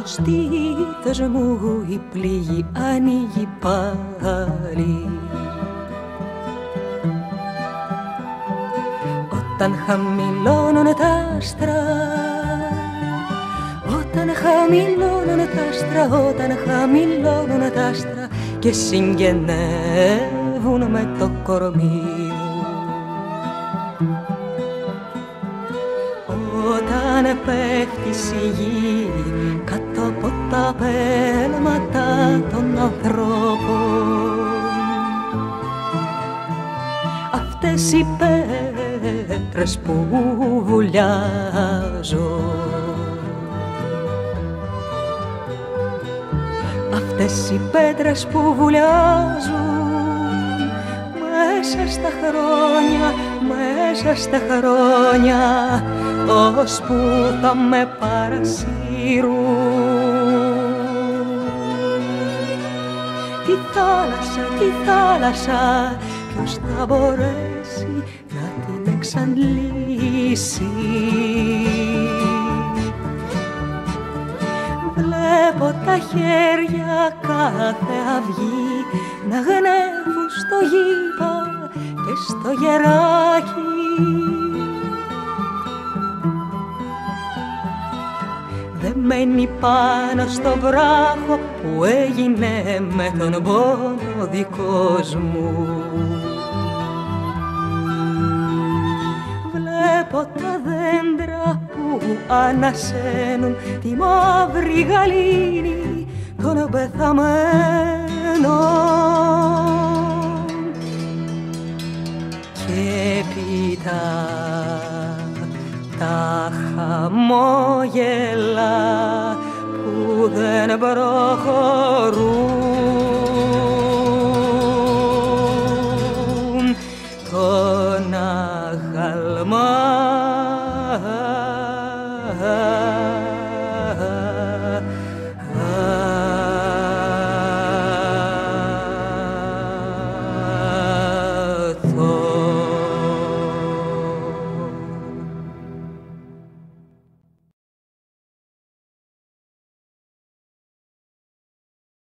το στήθος μου η πληγή ανοίγει πάλι Όταν χαμηλώνουν τα άστρα Όταν χαμηλώνουν τα άστρα Όταν χαμηλώνουν τα άστρα Και συγγενεύουν με το κορμί Όταν πέφτει η γη κάτω από τα πέλματα των ανθρώπων. Αυτές οι πέτρες που βουλιάζω. Αυτές οι πέτρες που βουλιάζουν μέσα στα χρόνια, μέσα στα χρόνια ώσπου θα με παρασύρουν Τη θάλασσα, τη θάλασσα ποιος θα μπορέσει να την εξαντλήσει. Βλέπω τα χέρια κάθε αυγή να γνεύουν στο γήπα και στο γεράκι Δεμένη πάνω στο βράχο που έγινε με τον πόνο δικός μου. Βλέπω τα δέντρα που ανασένουν τη μαύρη γαλήνη των πεθαμένων. Και πίτα τα χαμόγελα που δεν προχωρούν. Τον αγαλμά